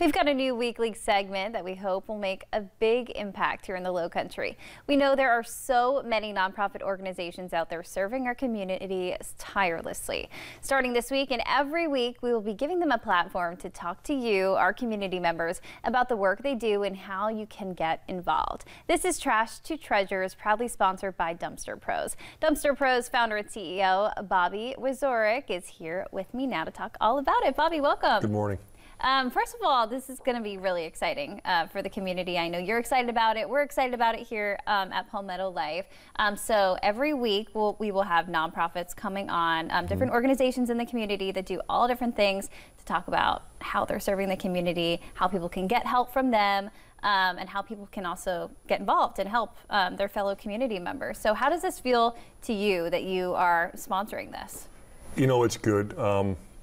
We've got a new weekly segment that we hope will make a big impact here in the Low Country. We know there are so many nonprofit organizations out there serving our community tirelessly. Starting this week and every week, we will be giving them a platform to talk to you, our community members, about the work they do and how you can get involved. This is Trash to Treasures, proudly sponsored by Dumpster Pros. Dumpster Pros founder and CEO Bobby Wazorek is here with me now to talk all about it. Bobby, welcome. Good morning. Um, first of all, this is going to be really exciting uh, for the community. I know you're excited about it. We're excited about it here um, at Palmetto Life. Um, so every week we'll, we will have nonprofits coming on, um, different mm -hmm. organizations in the community that do all different things to talk about how they're serving the community, how people can get help from them, um, and how people can also get involved and help um, their fellow community members. So how does this feel to you that you are sponsoring this? You know, it's good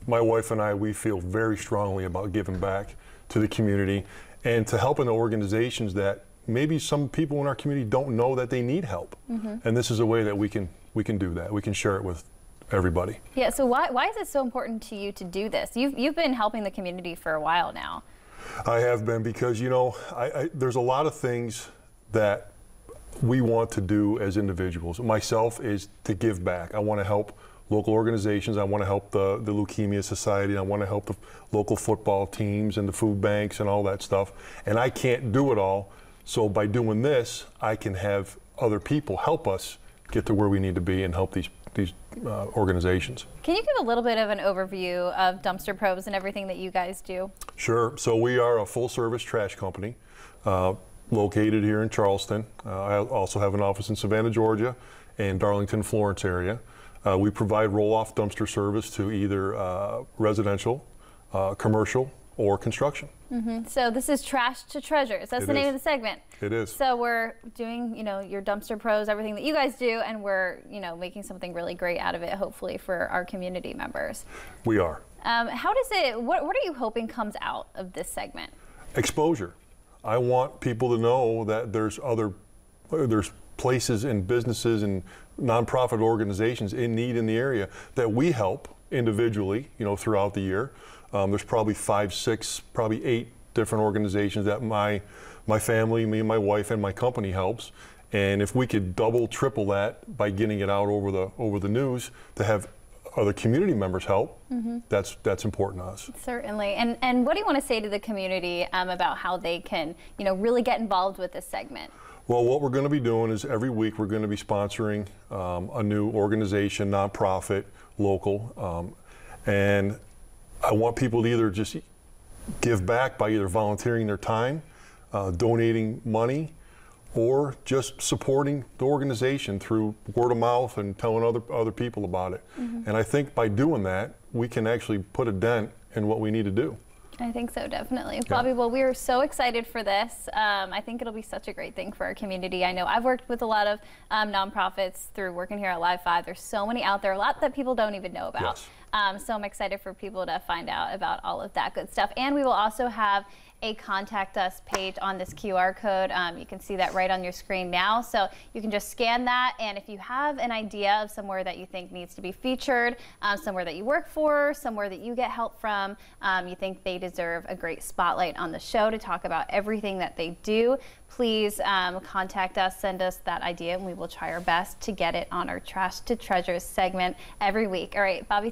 my wife and I, we feel very strongly about giving back to the community and to helping the organizations that maybe some people in our community don't know that they need help. Mm -hmm. And this is a way that we can we can do that. We can share it with everybody. Yeah. So why why is it so important to you to do this? You've you've been helping the community for a while now. I have been because you know I, I, there's a lot of things that we want to do as individuals. Myself is to give back. I want to help local organizations. I want to help the, the Leukemia Society. I want to help the local football teams and the food banks and all that stuff. And I can't do it all. So by doing this, I can have other people help us get to where we need to be and help these these uh, organizations. Can you give a little bit of an overview of Dumpster Pros and everything that you guys do? Sure. So we are a full service trash company uh, located here in Charleston. Uh, I also have an office in Savannah, Georgia and Darlington, Florence area. Uh, we provide roll-off dumpster service to either uh, residential, uh, commercial, or construction. Mm -hmm. So this is trash to treasures. That's it the name is. of the segment. It is. So we're doing, you know, your dumpster pros, everything that you guys do, and we're, you know, making something really great out of it, hopefully for our community members. We are. Um, how does it? What What are you hoping comes out of this segment? Exposure. I want people to know that there's other, there's places and businesses and nonprofit organizations in need in the area that we help individually, you know, throughout the year. Um, there's probably five, six, probably eight different organizations that my my family, me and my wife and my company helps. And if we could double, triple that by getting it out over the over the news to have other community members help, mm -hmm. that's that's important to us. Certainly. And and what do you want to say to the community um, about how they can, you know, really get involved with this segment? Well, what we're going to be doing is every week we're going to be sponsoring um, a new organization, nonprofit, local, um, and I want people to either just give back by either volunteering their time, uh, donating money, or just supporting the organization through word of mouth and telling other other people about it. Mm -hmm. And I think by doing that, we can actually put a dent in what we need to do. I think so, definitely. Yeah. Bobby, well, we are so excited for this. Um, I think it'll be such a great thing for our community. I know I've worked with a lot of um, nonprofits through working here at Live 5. There's so many out there, a lot that people don't even know about. Yes. Um, so I'm excited for people to find out about all of that good stuff. And we will also have a contact us page on this QR code. Um, you can see that right on your screen now. So you can just scan that. And if you have an idea of somewhere that you think needs to be featured, um, somewhere that you work for, somewhere that you get help from, um, you think they deserve a great spotlight on the show to talk about everything that they do, please um, contact us, send us that idea, and we will try our best to get it on our Trash to Treasures segment every week. All right, Bobby,